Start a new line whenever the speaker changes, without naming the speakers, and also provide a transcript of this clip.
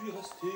je suis resté.